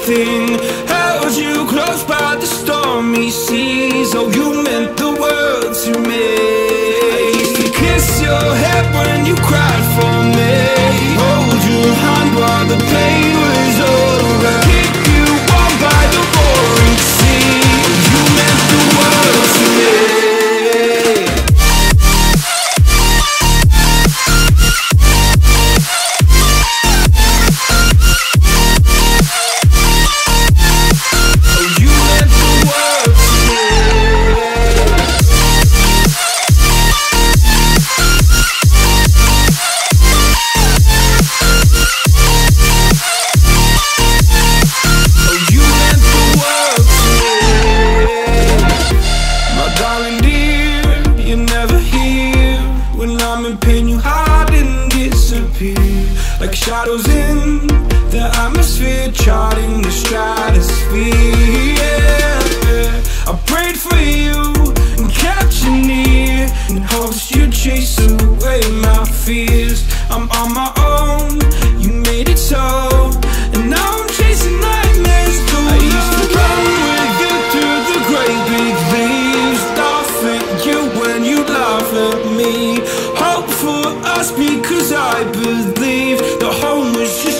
Everything. Held you close by the stormy seas. Oh, you meant darling dear, you're never here. When I'm in pain, you hide and disappear. Like shadows in the atmosphere, charting the stratosphere. Yeah. I prayed for you and kept you near in hopes you'd chase away my fears. I'm on my own, because I believe the home was just